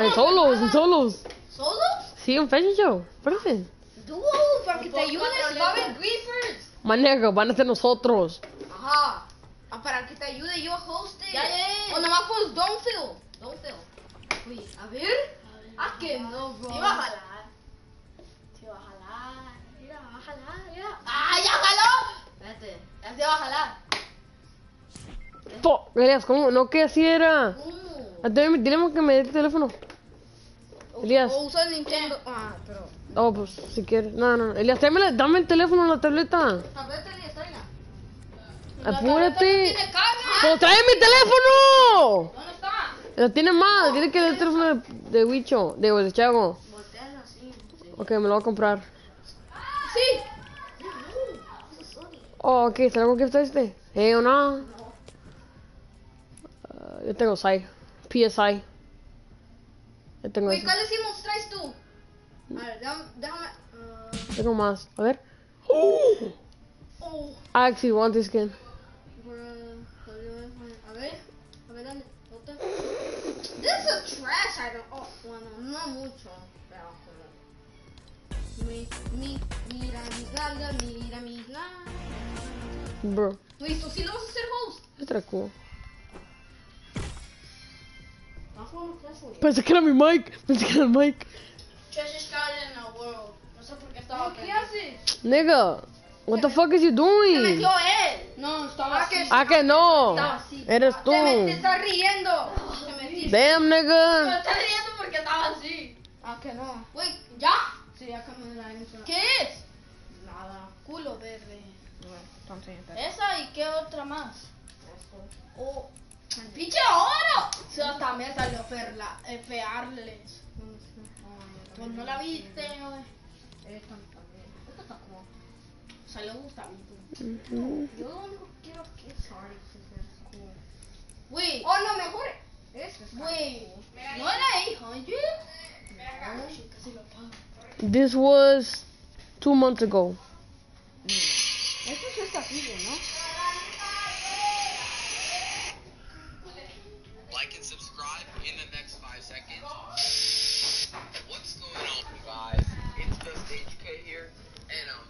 En solos, en solos. ¿Solos? Sí, un fashion show. Parece. Dúo, para que te ayudes. Va a haber griefers. Manejo, van a ser nosotros. Ajá. Ah, para que te ayude yo a host it. Ya, ya, ya. O nomás pues don't feel. Don't feel. Uy, a ver. Ah, que no, bro. Sí va a jalar. Sí va a jalar. Mira, va a jalar, mira. Ah, ya jaló. Espérate, ya se va a jalar. Fuck, ¿cómo? No, que así era. ¿Cómo? Ah, tenemos- Tenemos que meter el teléfono. Elías. O usa el Nintendo. Ah, pero. Oh, pues, si quieres. No, no, Elias, tráeme la- dame el teléfono, la tableta. Tableta y está Apúrate. ¡Pues trae mi teléfono! ¿Dónde está? Lo tiene mal, tiene que el teléfono de, de Wicho, de, Chago. Voltealo así. Ok, me lo voy a comprar. Sí. Oh, ok, ¿será algo que está este? Eh, o no. Ah, yo tengo SAI. PSI. Yo tengo eso. ¿cuáles himos traes tú? A ver, déjame. déjame ah, Tengo más. A ver. Oh, oh. I actually want this skin. A ver. A ver, dame. Otra. This is trash item. Oh, bueno, no mucho. Pero, Mi, mi, mira mis mira mis. Bro, Listo, sí lo vas a hacer host. cool. Pensé que era mi mic. Pensé que era el mic. Treasure Scout in the world. No sé por qué estaba ¿Qué haces? Nigga, what the fuck is you Se doing? metió él. No, estaba así. Ah, que no. Estaba así. Eres tú. Te, me- estás riendo. Te metiste. Damn, Me nigga. está riendo porque estaba así. Ah, que no. Güey, ¿ya? Sí, ya cambié la intro. ¿Qué es? Nada. Culo verde. Bueno, entonces. Esa y qué otra más. Oh, ¡Pinche oro! sí, hasta me salió ferla, eh, fearles. Pues no la viste. Esta también. Esta está como. Salió Gustavito. Ujú. Yo lo único que quiero es que cool. Güey, Oh, no, mejor. Es. ¿No ¿No era 800? Casi lo pago. This was two months ago. Esto. What's going on, guys? It's just HK here, and um,